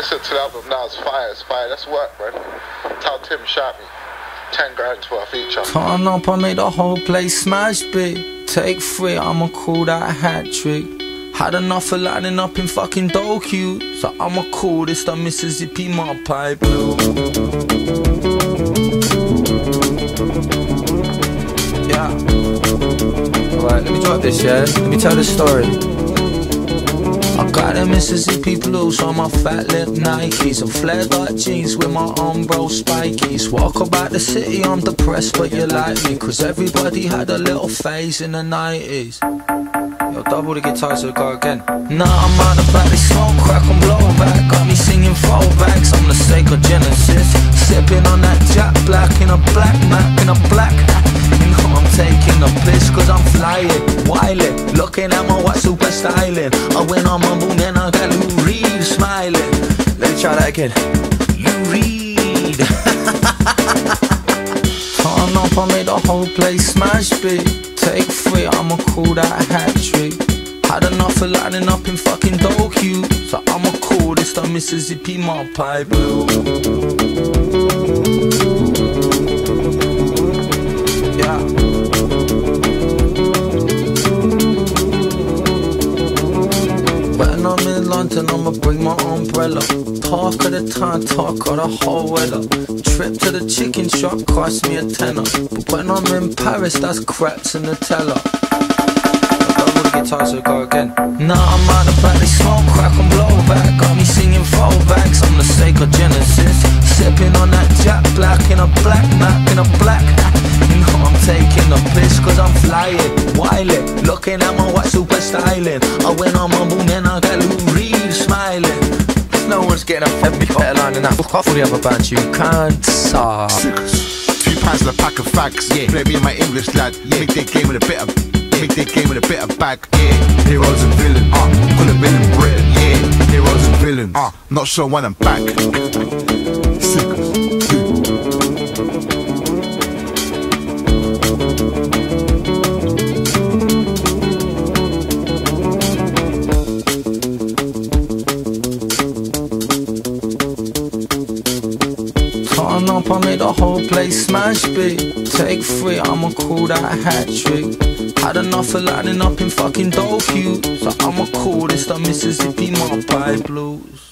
listen to the album now, it's fire, it's fire. Let's work, man. Tell Tim, shout me. 10 grand's worth each of Turn up, I made the whole place smash big. Take three, I'ma call that a hat trick. Had enough of lining up in fucking Doku, so I'ma call this the Mississippi Mud Pie Blue. Yeah. Alright, let me drop this, yeah? Let me tell this story. Got a Mississippi blues on my fat lip Nikes. And flared dark jeans with my Umbro spikies. Walk about the city, I'm depressed but you like me Cause everybody had a little phase in the 90s Yo, double the guitar so go again. Nah, I'm out of back, smoke, crack blow back. Got me singing throwbacks, I'm the sacred Genesis. Sipping on that Jack Black in a black map in a black Income, I'm taking a piss cause I'm flying, wildin', looking at my super styling. I went on mumble, man, I got Lou Reed smiling. Let me try that again. Lou Reed. Turn up, I made the whole place smash big. Take three, I'ma call that hat trick. Had enough of lining up in fucking Doku, so I'ma call this the Mississippi Mud Pie Blue. London, I'ma bring my umbrella. Talk of the time, talk of the whole weather. Trip to the chicken shop cost me a tenner. But when I'm in Paris, that's crepes and Nutella. Double the guitar, so go again. Nah, I'm out of they smoke, crack and blow back. Got me singing throwbacks, I'm the sacred Genesis. Sipping on that Jack Black in a black map, in a black hat. You know I'm taking a piss cause I'm flying, wildin', looking at my white super styling. I went on my mumble, man, I got Lou Reed smiling. No one's getting a heavy better line than that. Fuck off all the other bands, you can't suck. Two pounds and a pack of fags, yeah. Play me and my English lad, yeah. Make their game with a bit of, yeah. Make their game with a bit of bag, yeah. Heroes and villains, ah. Uh, could have been in Britain, yeah. Heroes and villains, ah. Uh, not sure when I'm back. Turn up, I made the whole place smash big. Take three, I'ma call that a hat trick. Had enough of lining up in fucking dope Doku, so I'ma call this the Mississippi Pie Blues.